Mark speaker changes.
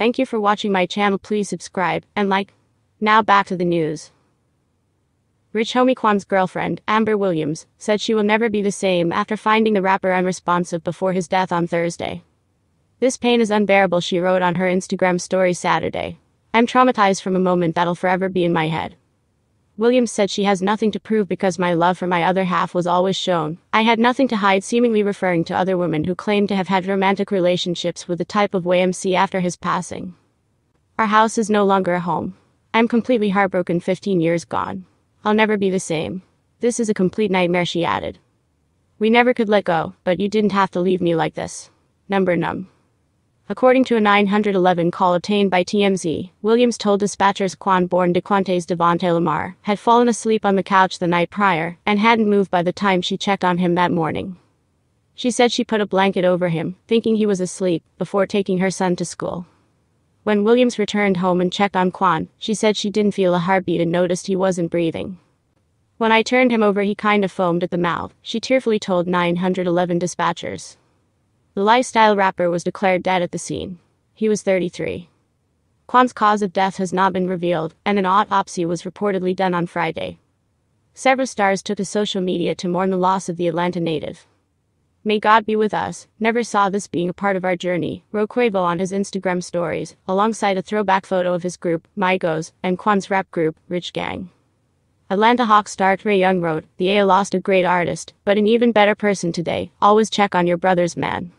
Speaker 1: Thank you for watching my channel. Please subscribe and like. Now back to the news. Rich Homie Quan's girlfriend, Amber Williams, said she will never be the same after finding the rapper unresponsive before his death on Thursday. This pain is unbearable, she wrote on her Instagram story Saturday. I'm traumatized from a moment that'll forever be in my head. Williams said she has nothing to prove because my love for my other half was always shown. I had nothing to hide, seemingly referring to other women who claimed to have had romantic relationships with the type of Way emcee after his passing. Our house is no longer a home. I'm completely heartbroken, 15 years gone. I'll never be the same. This is a complete nightmare, she added. We never could let go, but you didn't have to leave me like this. Number num. According to a 911 call obtained by TMZ, Williams told dispatchers Quan born DeQuantes Devontay Lamar had fallen asleep on the couch the night prior and hadn't moved by the time she checked on him that morning. She said she put a blanket over him, thinking he was asleep, before taking her son to school. When Williams returned home and checked on Quan, she said she didn't feel a heartbeat and noticed he wasn't breathing. When I turned him over, he kind of foamed at the mouth, she tearfully told 911 dispatchers. The lifestyle rapper was declared dead at the scene. He was 33. Quan's cause of death has not been revealed, and an autopsy was reportedly done on Friday. Several stars took to social media to mourn the loss of the Atlanta native. May God be with us, never saw this being a part of our journey, wrote Quavo on his Instagram stories, alongside a throwback photo of his group, Migos, and Quan's rap group, Rich Gang. Atlanta Hawks star Trae Young wrote, The A lost a great artist, but an even better person today, always check on your brother's man.